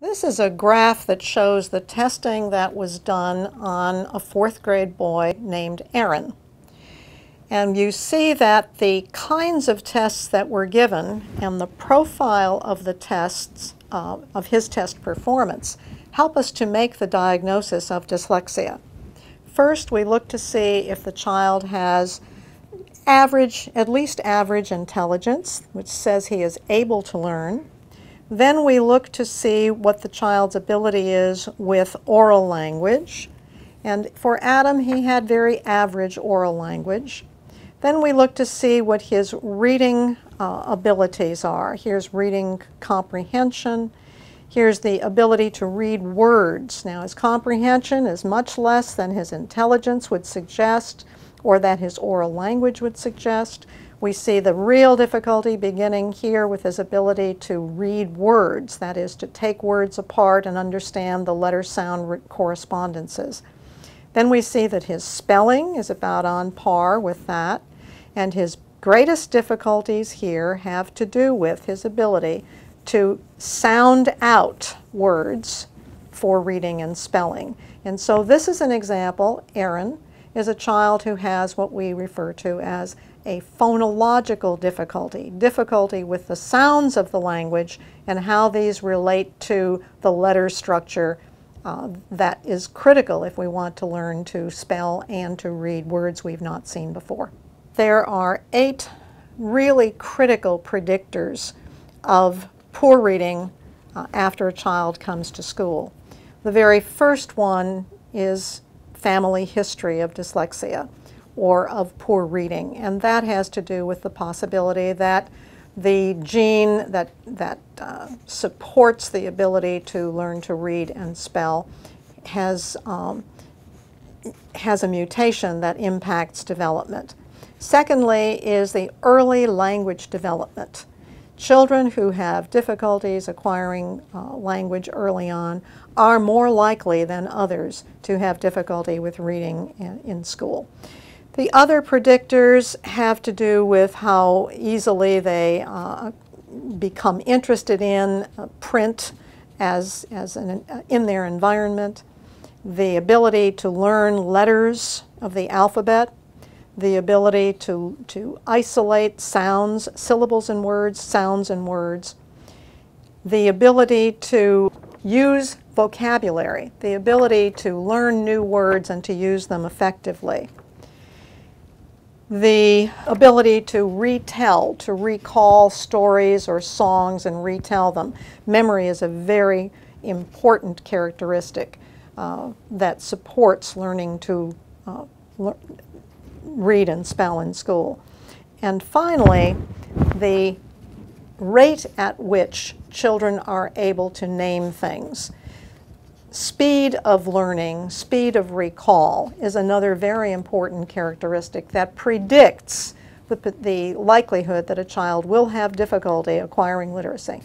This is a graph that shows the testing that was done on a fourth grade boy named Aaron. And you see that the kinds of tests that were given and the profile of the tests, uh, of his test performance, help us to make the diagnosis of dyslexia. First, we look to see if the child has average, at least average intelligence, which says he is able to learn. Then we look to see what the child's ability is with oral language. And for Adam, he had very average oral language. Then we look to see what his reading uh, abilities are. Here's reading comprehension. Here's the ability to read words. Now, his comprehension is much less than his intelligence would suggest or that his oral language would suggest. We see the real difficulty beginning here with his ability to read words, that is, to take words apart and understand the letter sound correspondences. Then we see that his spelling is about on par with that, and his greatest difficulties here have to do with his ability to sound out words for reading and spelling. And so this is an example, Aaron, is a child who has what we refer to as a phonological difficulty, difficulty with the sounds of the language and how these relate to the letter structure uh, that is critical if we want to learn to spell and to read words we've not seen before. There are eight really critical predictors of poor reading uh, after a child comes to school. The very first one is family history of dyslexia or of poor reading. And that has to do with the possibility that the gene that, that uh, supports the ability to learn to read and spell has, um, has a mutation that impacts development. Secondly is the early language development. Children who have difficulties acquiring uh, language early on are more likely than others to have difficulty with reading in, in school. The other predictors have to do with how easily they uh, become interested in uh, print as, as an, uh, in their environment, the ability to learn letters of the alphabet, the ability to, to isolate sounds, syllables and words, sounds and words, the ability to use vocabulary, the ability to learn new words and to use them effectively, the ability to retell, to recall stories or songs and retell them. Memory is a very important characteristic uh, that supports learning to uh, read and spell in school. And finally, the rate at which children are able to name things. Speed of learning, speed of recall is another very important characteristic that predicts the, the likelihood that a child will have difficulty acquiring literacy.